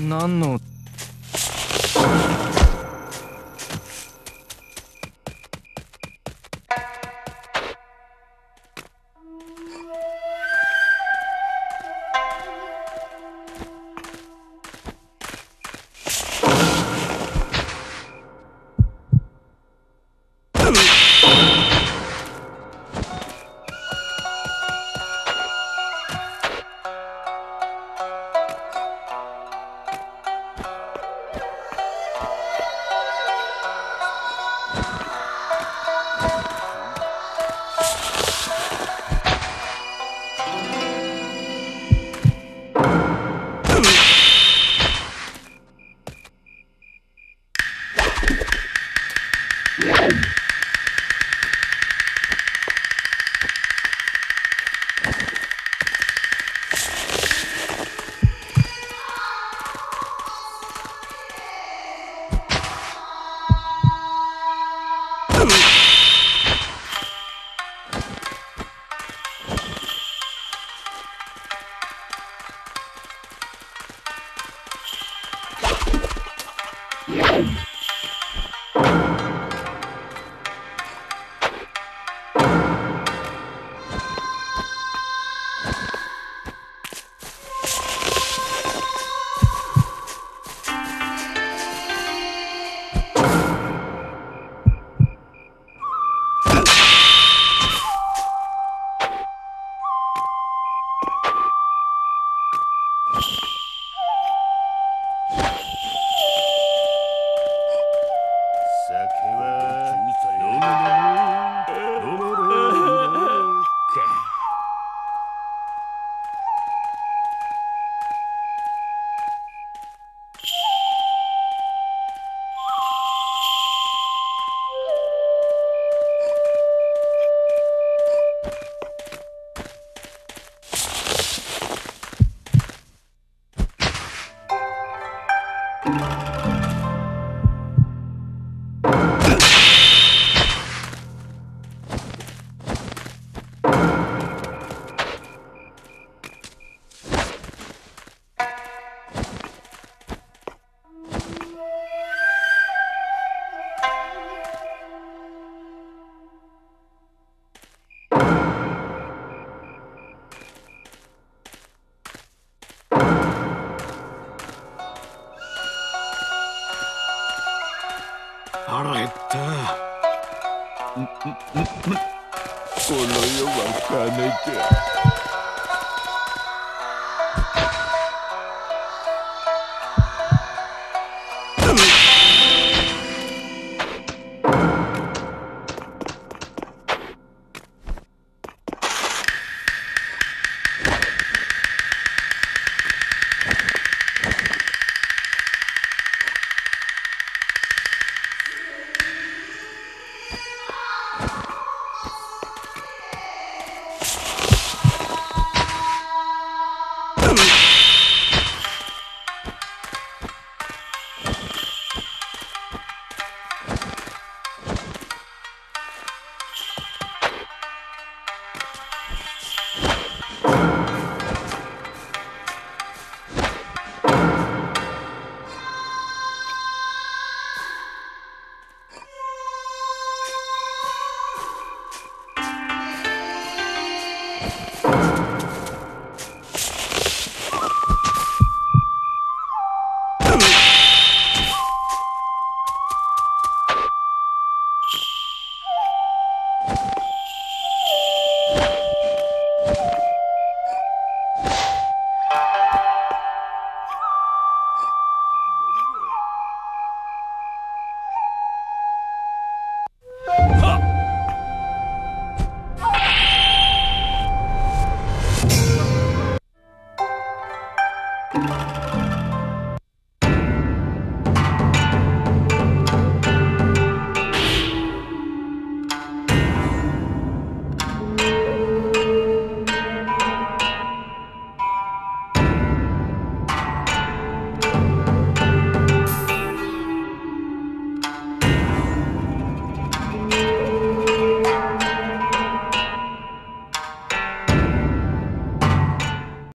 何の Yeah. この世は金だ